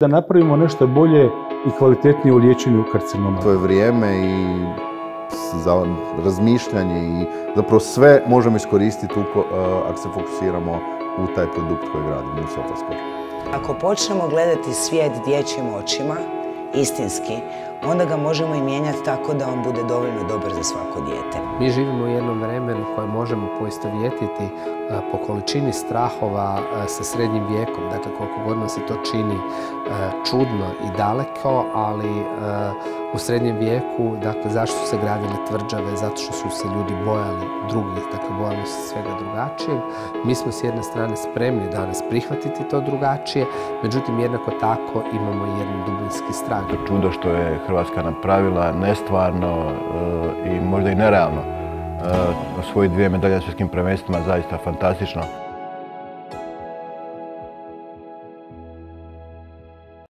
da napravimo nešto bolje i kvalitetnije u liječenju karcinoma. To je vrijeme i za razmišljanje i zapravo sve možemo iskoristiti ako se fokusiramo u taj produkt koji gradimo u Sofaskoj. Ako počnemo gledati svijet dječjim očima, istinski, onda ga možemo i mijenjati tako da on bude dovoljno dobar za svako dijete. Mi živimo u jednom vremenu koje možemo poistovjetiti po količini strahova sa srednjim vijekom. Dakle, koliko god nam se to čini čudno i daleko, ali u srednjem vijeku, dakle, zašto su se gradile tvrđave? Zato što su se ljudi bojali drugih, dakle, bojali se svega drugačijeg. Mi smo s jedne strane spremni danas prihvatiti to drugačije, međutim, jednako tako imamo jedan dubinski strah. Čudo što je Hrvatska napravila, nestvarno i možda i nerealno. Osvojiti dvije medalje na svjetskim prvenstvima zaista fantastično.